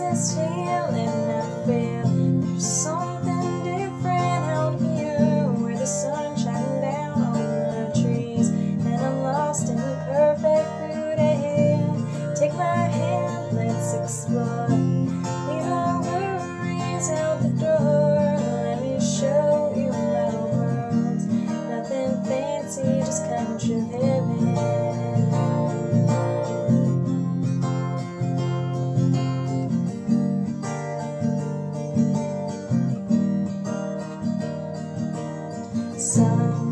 this feeling I feel? There's something different out here where the sun shining down on the trees, and I'm lost in the perfect beauty. Take my hand, let's explore. Some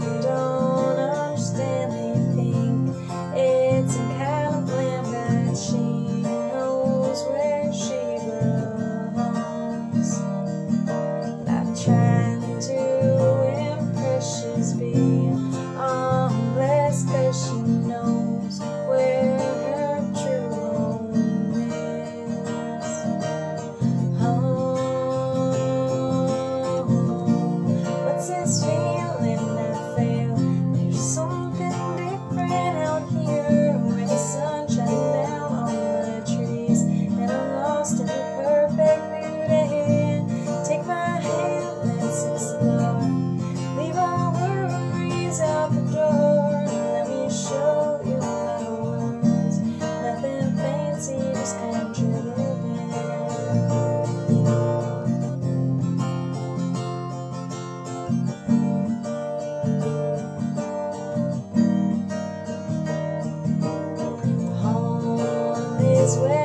ways.